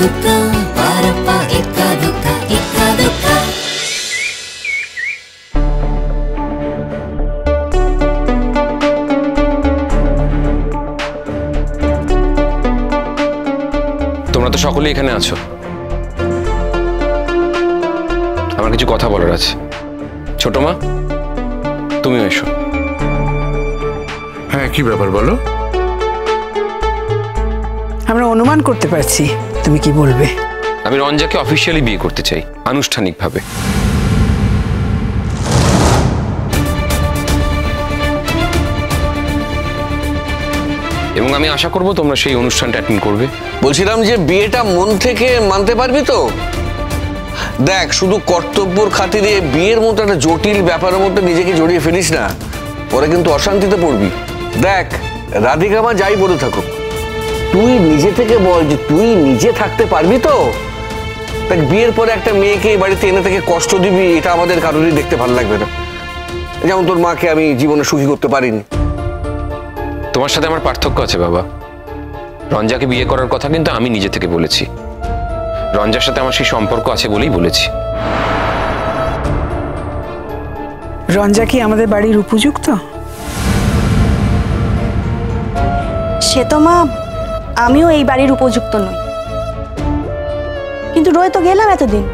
তোমরা তো সকলে এখানে আছো। আমার কিছু কথা বলার আছে। ছোট মা তুমিও এসো। হ্যাঁ কি ব্যাপার বলো? আমরা অনুমান করতে পারছি। তুমি কি বলবে? আমি রঞ্জাকে অফিসিয়ালি বিয়ে করতে চাই আনুষ্ঠানিকভাবে। এবং আমি আশা করব তোমরা সেই অনুষ্ঠানটা অ্যাটেন্ড করবে। বলছিলাম যে বিয়েটা মন থেকে মানতে পারবি তো? দেখ শুধু কর্তব্যর খাতিরে বিয়ের মতো একটা জটিল ব্যাপারের মধ্যে নিজেকে জড়িয়ে ফেলিস না পরে কিন্তু অশান্তিতে পড়বি। দেখ রাধিকা মা যাই বলে থাকুক। তুই নিজে থেকে বল যে তুই নিজে থাকতে পারবি তো? দেখ বিয়ের পরে একটা মেয়েকে এই বাড়িতে এনে থেকে কষ্ট দিবি এটা আমাদের কারোরই দেখতে ভালো লাগবে না। যেমন তোর মাকে আমি জীবনে সুখী করতে পারিনি। তোমার সাথে আমার পার্থক্য আছে বাবা। রঞ্জাকে বিয়ে করার কথা কিন্তু আমি নিজে থেকে বলেছি। রঞ্জার সাথে আমার সেই সম্পর্ক আছে বলেই বলেছি। রঞ্জা কি আমাদের বাড়ির উপযুক্ত? সে তো মা আমিও এই বাড়ির উপযুক্ত নই। কিন্তু রয়ে তো গেলাম এতদিন।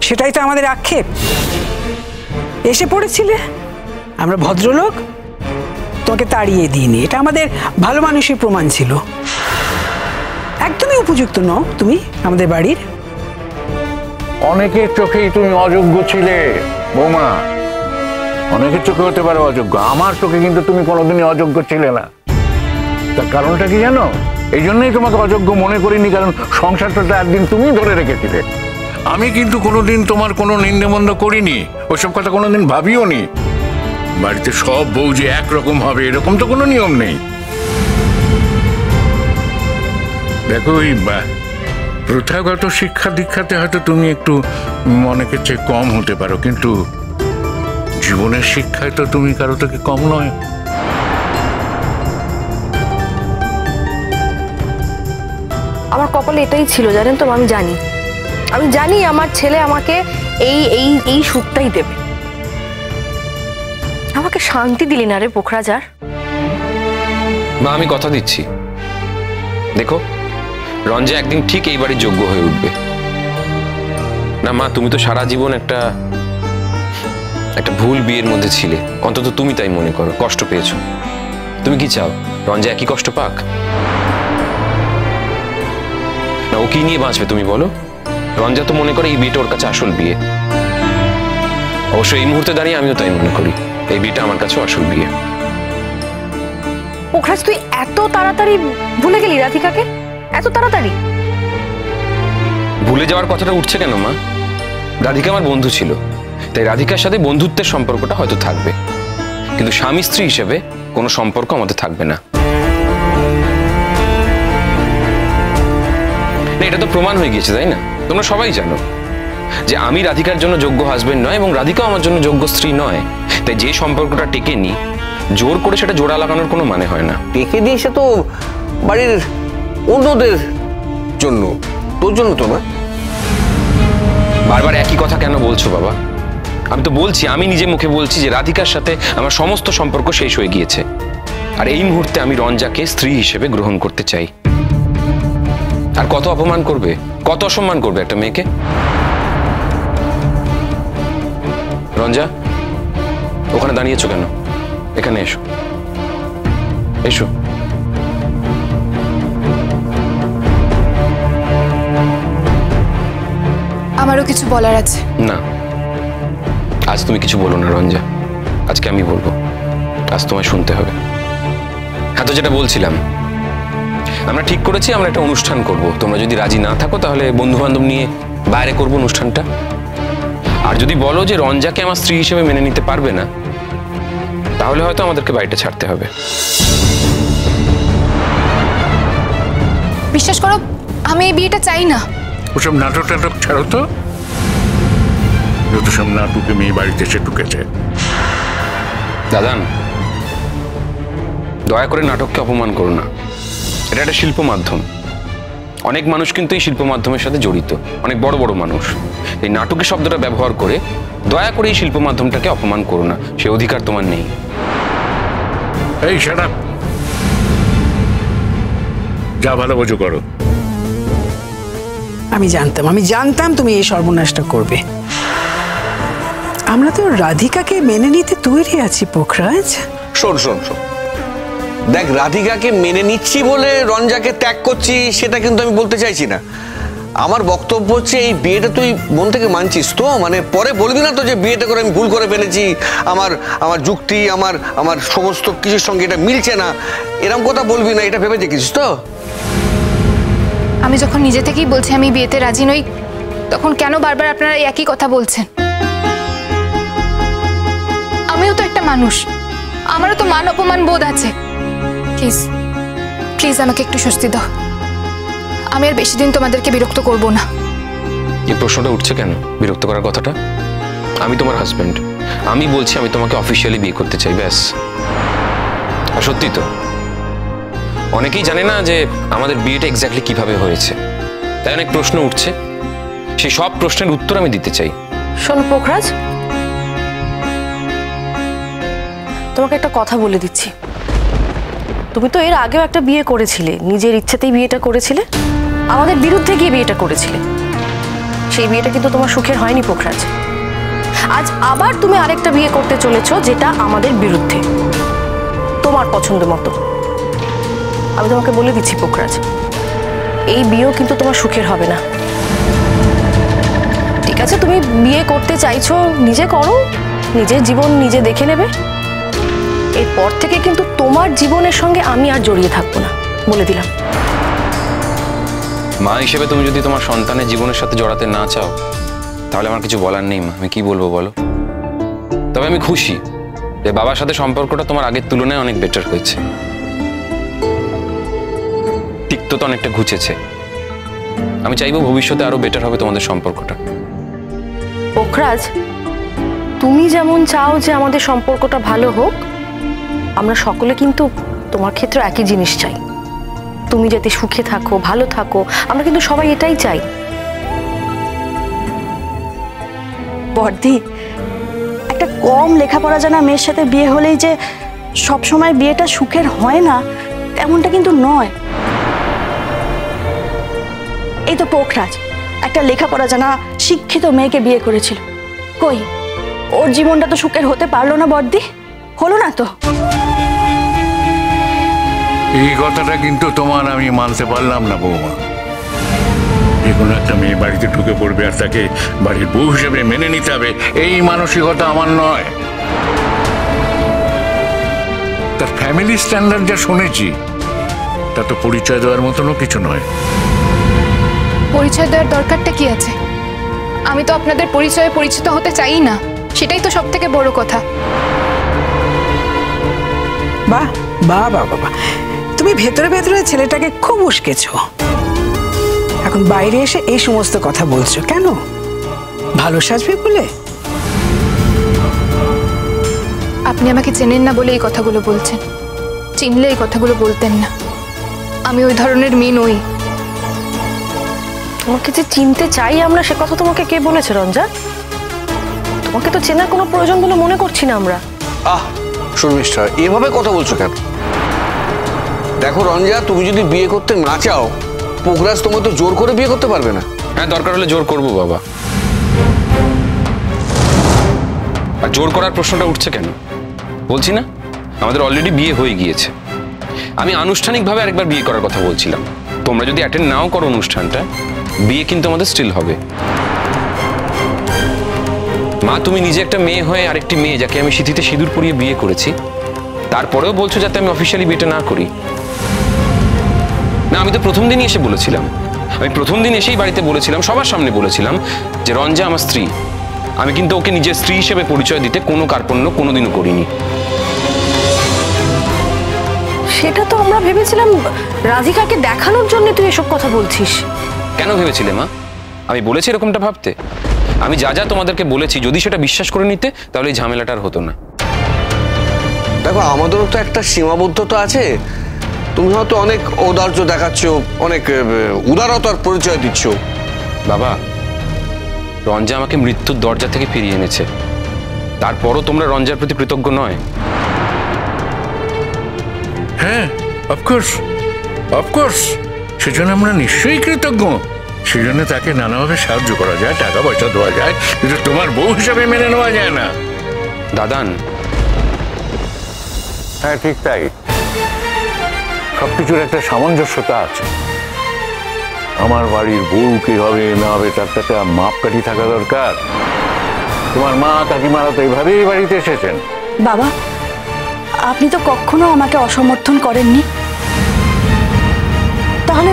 সেটাই তো আমাদের আক্ষেপ। এসে পড়েছিলে? আমরা ভদ্রলোক? তোকে তাড়িয়ে দিইনি। এটা আমাদের ভালো মানুষের প্রমাণ ছিল। একদমই উপযুক্ত নও তুমি আমাদের বাড়ির। অনেকের চোখেই তুমি অযোগ্য ছিলে বৌমা। অনেকের চোখে হতে পারে অযোগ্য। আমার চোখে কিন্তু তুমি কোনোদিনই অযোগ্য ছিলে না। তার কারণটা কি জানো? এই জন্যই তোমাকে অযোগ্য মনে করিনি, কারণ সংসারটা একদিন তুমি ধরে রেখেছিলে। আমি কিন্তু কোনোদিন তোমার কোনো নিন্দমন্দ করিনি। ওসব কথা কোনোদিন ভাবিও নি। বাড়িতে সব বউ যে একরকম হবে, এরকম তো কোনো নিয়ম নেই। দেখো ওই প্রথাগত শিক্ষা দীক্ষাতে হয়তো তুমি একটু অনেকের চেয়ে কম হতে পারো, কিন্তু জীবনের শিক্ষায় তো তুমি কারও থেকে কম নয়। আমার কপালে এটাই ছিল, জানেন তো, আমি জানি। আমি জানি আমার ছেলে আমাকে এই এই এই সুখটাই দেবে। আমাকে শান্তি দিলি না রে পোখরাজার। মা, আমি কথা দিচ্ছি। দেখো, রঞ্জা একদিন ঠিক এই বাড়ির যোগ্য হয়ে উঠবে। না মা, তুমি তো সারা জীবন একটা একটা ভুল বিয়ের মধ্যে ছিলে। অন্তত তুমি তাই মনে করো, কষ্ট পেয়েছ। তুমি কি চাও? রঞ্জা একই কষ্ট পাক? না ও কি নিয়ে বাঁচবে তুমি বলো। রঞ্জা তো মনে করে এই বিয়েটা ওর কাছে আসল বিয়ে। অবশ্য এই মুহূর্তে দাঁড়িয়ে আমিও তাই মনে করি এই বিয়েটা আমার কাছে আসল বিয়ে। পোখরাজ তুই এত তাড়াতাড়ি ভুলে গেলি রাধিকাকে? এত তাড়াতাড়ি? ভুলে যাওয়ার কথাটা উঠছে কেন মা? রাধিকা আমার বন্ধু ছিল তাই রাধিকার সাথে বন্ধুত্বের সম্পর্কটা হয়তো থাকবে। কিন্তু স্বামী স্ত্রী হিসেবে কোনো সম্পর্ক আমাদের থাকবে না। না, এটা তো প্রমাণ হয়ে গিয়েছে তাই না? তোমরা সবাই জানো যে আমি রাধিকার জন্য যোগ্য হাজবেন্ড নয় এবং রাধিকাও আমার জন্য যোগ্য স্ত্রী নয়। তাই যে সম্পর্কটা টেকেনি জোর করে সেটা জোড়া লাগানোর কোনো মানে হয় না। ডেকে দিয়েছে তো বাড়ির অন্যদের জন্য তোর জন্য তো না বারবার একই কথা কেন বলছো বাবা? আমি তো বলছি আমি নিজে মুখে বলছি যে রাধিকার সাথে আমার সমস্ত সম্পর্ক শেষ হয়ে গিয়েছে। আর এই মুহূর্তে আমি রঞ্জাকে স্ত্রী হিসেবে গ্রহণ করতে চাই। আর কত অপমান করবে? কত অসম্মান করবে একটা মেয়েকে? রঞ্জা ওখানে দাঁড়িয়েছো কেন? এখানে এসো। এসো। আমারও কিছু বলার আছে। না। আজ তুমি কিছু বলো না রঞ্জা। আজকে আমি বলব। আজ তোমায় শুনতে হবে। হ্যাঁ তো যেটা বলছিলাম আমরা ঠিক করেছি আমরা একটা অনুষ্ঠান করব। তোমরা যদি রাজি না থাকো তাহলে বন্ধু বান্ধব নিয়ে বাইরে করব অনুষ্ঠানটা। আর যদি বলো যে রঞ্জাকে আমার স্ত্রী হিসেবে মেনে নিতে পারবে না তাহলে হয়তো আমাদেরকে বাড়িটা ছাড়তে হবে। বিশ্বাস করো আমি এই বিয়েটা চাই না। ওসব নাটক টাটক ছাড়ো তো। যত সব নাটকে মেয়ে বাড়িতে এসে ঢুকেছে। দাদান দয়া করে নাটককে অপমান করো না। এটা একটা শিল্প মাধ্যম। অনেক মানুষ কিন্তু এই শিল্প মাধ্যমের সাথে জড়িত। অনেক বড় বড় মানুষ। এই নাটকের শব্দটা ব্যবহার করে দয়া করে এই শিল্প মাধ্যমটাকে অপমান করো না। সে অধিকার তোমার নেই। এই সেটা যা ভালো বোঝো করো। আমি জানতাম আমি জানতাম তুমি এই সর্বনাশটা করবে। আমরা তো রাধিকাকে মেনে নিতে তৈরি আছি পোখরাজ। শোন শোন শোন। দেখ, রাধিকাকে মেনে নিচ্ছি বলে রঞ্জাকে ত্যাগ করছি, সেটা কিন্তু আমি বলতে চাইছি না। আমার বক্তব্য হচ্ছে, এই বিয়েটা তুই মন থেকে মানছিস তো? মানে পরে বলবি না তো যে বিয়েটা করে আমি ভুল করে ফেলেছি, আমার আমার যুক্তি, আমার আমার সমস্ত কিছুর সঙ্গে এটা মিলছে না? এরকম কথা বলবি না, এটা ভেবে দেখেছিস তো? আমি যখন নিজে থেকেই বলছি আমি বিয়েতে রাজি নই, তখন কেন বারবার আপনারা একই কথা বলছেন? আমিও তো একটা মানুষ। আমারও তো মান অপমান বোধ আছে। প্লিজ প্লিজ আমাকে একটু স্বস্তি দাও। আমি আর বেশি দিন তোমাদেরকে বিরক্ত করব না। এই প্রশ্নটা উঠছে কেন? বিরক্ত করার কথাটা? আমি তোমার হাজবেন্ড আমি বলছি আমি তোমাকে অফিসিয়ালি বিয়ে করতে চাই ব্যাস। আর সত্যি তো অনেকেই জানে না যে আমাদের বিয়েটা এক্স্যাক্টলি কীভাবে হয়েছে। তাই অনেক প্রশ্ন উঠছে। সেই সব প্রশ্নের উত্তর আমি দিতে চাই। শোন পোখরাজ তোমাকে একটা কথা বলে দিচ্ছি। তুমি তো এর আগেও একটা বিয়ে করেছিলে। নিজের ইচ্ছেতেই বিয়েটা করেছিলে। আমাদের বিরুদ্ধে গিয়ে বিয়েটা করেছিলে। সেই বিয়েটা কিন্তু তোমার সুখের হয়নি, পোখরাজ। আজ আবার তুমি আরেকটা বিয়ে করতে চলেছ যেটা আমাদের বিরুদ্ধে। তোমার পছন্দ মতো। আমি তোমাকে বলে দিচ্ছি, পোখরাজ, এই বিয়েও কিন্তু তোমার সুখের হবে না। ঠিক আছে, তুমি বিয়ে করতে চাইছো, নিজে করো। নিজের জীবন নিজে দেখে নেবে। এরপর থেকে কিন্তু তোমার জীবনের সঙ্গে আমি আর জড়িয়ে থাকব না বলে দিলাম। মা হিসেবে তুমি যদি তোমার সন্তানের জীবনের সাথে জড়াতে না চাও তাহলে আমার কিছু বলার নেই মা। আমি কি বলব বলো? তবে আমি খুশি যে বাবার সাথে সম্পর্কটা তোমার আগের তুলনায় অনেক বেটার হয়েছে। তিক্ততা অনেকটা ঘুচেছে। আমি চাইব ভবিষ্যতে আরও বেটার হবে তোমাদের সম্পর্কটা। পোখরাজ তুমি যেমন চাও যে আমাদের সম্পর্কটা ভালো হোক আমরা সকলে কিন্তু তোমার ক্ষেত্রে একই জিনিস চাই। তুমি যাতে সুখে থাকো, ভালো থাকো, আমরা কিন্তু সবাই এটাই চাই। বর্দি, একটা কম লেখাপড়া জানা মেয়ের সাথে বিয়ে হলেই যে সব সময় বিয়েটা সুখের হয় না, তেমনটা কিন্তু নয়। এই তো পোখরাজ, একটা লেখাপড়া জানা শিক্ষিত মেয়েকে বিয়ে করেছিল। কই, ওর জীবনটা তো সুখের হতে পারল না বর্দি? হলো না তো? এই কথাটা কিন্তু তোমার আমি মানতে পারলাম না বৌমা। যে কোনো একটা মেয়ে বাড়িতে ঢুকে পড়বে আর তাকে বাড়ির বউ হিসেবে মেনে নিতে হবে এই মানসিকতা আমার নয়। তার ফ্যামিলি স্ট্যান্ডার্ড যা শুনেছি তা তো পরিচয় দেওয়ার মতনও কিছু নয়। পরিচয় দেওয়ার দরকারটা কি আছে? আমি তো আপনাদের পরিচয়ে পরিচিত হতে চাই না সেটাই তো সব থেকে বড় কথা। বাহ বাহ বাহ বাবা তুমি ভেতরে ভেতরে ছেলেটাকে খুব উস্কেছ। এখন বাইরে এসে এই সমস্ত কথা বলছো কেন? ভালো সাজবে বলে? আপনি আমাকে চেনেন না বলে এই কথাগুলো বলছেন। চিনলে এই কথাগুলো বলতেন না। আমি ওই ধরনের মেয়ে নই। তোমাকে যে চিনতে চাই আমরা সে কথা তোমাকে কে বলেছে রঞ্জা? তোমাকে তো চেনার কোনো প্রয়োজন বলে মনে করছি না আমরা। আহ শর্মিষ্ঠা এভাবে কথা বলছো কেন? দেখো রঞ্জা, তুমি যদি বিয়ে করতে না চাও পোখরাজ তোমার তো জোর করে বিয়ে করতে পারবে না। হ্যাঁ দরকার হলে জোর করব বাবা। আর জোর করার প্রশ্নটা উঠছে কেন? বলছি না? আমাদের অলরেডি বিয়ে হয়ে গিয়েছে। আমি আনুষ্ঠানিকভাবে আরেকবার বিয়ে করার কথা বলছিলাম। তোমরা যদি অ্যাটেন্ড নাও করো অনুষ্ঠানটা, বিয়ে কিন্তু আমাদের স্টিল হবে। মা, তুমি নিজে একটা মেয়ে হয়ে আরেকটি মেয়ে, যাকে আমি সিঁথিতে সিঁদুর পরিয়ে বিয়ে করেছি, তারপরেও বলছো যাতে আমি অফিসিয়ালি বিয়েটা না করি। না আমি তো প্রথম দিনই এসে বলেছিলাম। আমি প্রথম দিন এসেই বাড়িতে বলেছিলাম সবার সামনে বলেছিলাম যে রঞ্জা আমার স্ত্রী। আমি কিন্তু ওকে নিজের স্ত্রী হিসেবে পরিচয় দিতে কোনো কার্পণ্য কোনোদিনও করিনি। সেটা তো আমরা ভেবেছিলাম রাধিকাকে দেখানোর জন্য তুই এসব কথা বলছিস। কেন ভেবেছিলে মা? আমি বলেছি এরকমটা ভাবতে। আমি যা যা তোমাদেরকে বলেছি যদি সেটা বিশ্বাস করে নিতে তাহলে এই ঝামেলাটা আর হতো না। দেখো আমাদেরও তো একটা সীমাবদ্ধতা আছে। তুমি হয়তো অনেক ঔদার্য দেখাচ্ছ অনেক উদারতার পরিচয় দিচ্ছ। বাবা রঞ্জা আমাকে মৃত্যুর দরজা থেকে ফিরিয়ে এনেছে। তারপরও তোমরা রঞ্জার প্রতি কৃতজ্ঞ নয়। হ্যাঁ অফকোর্স অফকোর্স সেজন্য আমরা নিশ্চয়ই কৃতজ্ঞ। সেজন্য তাকে নানাভাবে সাহায্য করা যায় টাকা পয়সা দেওয়া যায় কিন্তু তোমার বউ হিসাবে মেনে নেওয়া যায় না। দাদান হ্যাঁ ঠিক তাই। সবকিছুর একটা সামঞ্জস্যতা আছে। আমার বাড়ির বউ কি হবে না হবে তার তো একটা মাপকাঠি থাকা দরকার। তোমার মা কাকিমারা তো এইভাবেই বাড়িতে এসেছেন। বাবা আপনি তো কখনো আমাকে অসমর্থন করেননি। তাহলে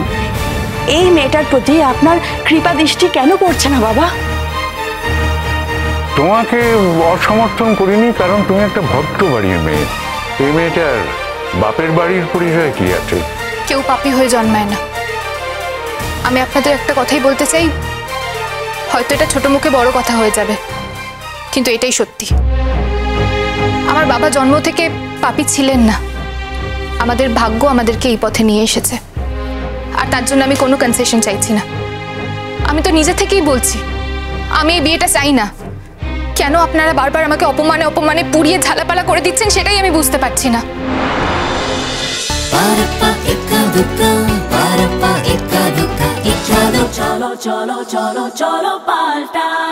এই মেয়েটার প্রতি আপনার কৃপা দৃষ্টি কেন পড়ছে না বাবা? তোমাকে অসমর্থন করিনি কারণ তুমি একটা ভদ্র বাড়ির মেয়ে। এই মেয়েটার বাপের বাড়ির পরিচয় কি আছে? কেউ পাপি হয়ে জন্মায় না। আমি আপনাদের একটা কথাই বলতে চাই, হয়তো এটা ছোট মুখে বড় কথা হয়ে যাবে, কিন্তু এটাই সত্যি। আমার বাবা জন্ম থেকে পাপি ছিলেন না। আমাদের ভাগ্য আমাদেরকে এই পথে নিয়ে এসেছে। আর তার জন্য আমি কোনো কনসেশন চাইছি না। আমি তো নিজে থেকেই বলছি, আমি এই বিয়েটা চাই না। কেন আপনারা বারবার আমাকে অপমানে অপমানে পুড়িয়ে ঝালাপালা করে দিচ্ছেন সেটাই আমি বুঝতে পারছি না। పారప్ప ఎక్క దుక్క. పారప్ప ఎక్క దుక్క. ఇచ్చాలో చలో చలో చలో చలో పాల్టా.